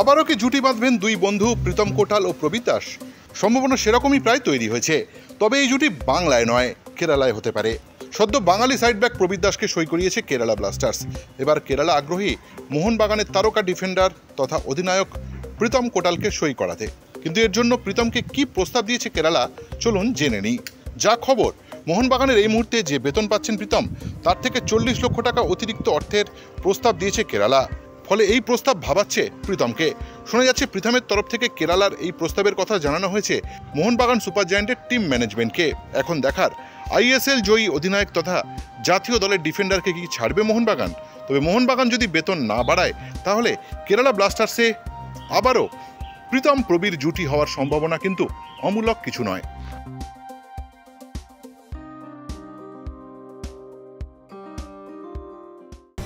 আবারও কি জুটি বাঁধবেন দুই বন্ধু, প্রীতম কোটাল ও প্রবীর দাস সম্ভাবনা সেরকমই প্রায় তৈরি হয়েছে। তবে এই জুটি বাংলায় নয়, কেরালায় হতে পারে। সদ্য বাঙালি সাইড ব্যাক প্রবীর দাসকে সই করিয়েছে কেরালা ব্লাস্টার্স। এবার কেরালা আগ্রহী মোহনবাগানের তারকা ডিফেন্ডার তথা অধিনায়ক প্রীতম কোটালকে সই করাতে। কিন্তু এর জন্য প্রীতমকে কি প্রস্তাব দিয়েছে কেরালা, চলুন জেনে নিই। যা খবর মোহনবাগানের এই মুহূর্তে যে বেতন পাচ্ছেন প্রীতম, তার থেকে চল্লিশ লক্ষ টাকা অতিরিক্ত অর্থের প্রস্তাব দিয়েছে কেরালা। ফলে এই প্রস্তাব ভাবাচ্ছে প্রীতমকে। শোনা যাচ্ছে প্রীতমের তরফ থেকে কেরালার এই প্রস্তাবের কথা জানানো হয়েছে মোহনবাগান সুপার জায়ান্টের টিম ম্যানেজমেন্টকে। এখন দেখার, আইএসএল জয়ী অধিনায়ক তথা জাতীয় দলের ডিফেন্ডারকে কি ছাড়বে মোহনবাগান? তবে মোহনবাগান যদি বেতন না বাড়ায়, তাহলে কেরালা ব্লাস্টার্সে আবারও প্রীতম প্রবীর জুটি হওয়ার সম্ভাবনা কিন্তু অমূলক কিছু নয়।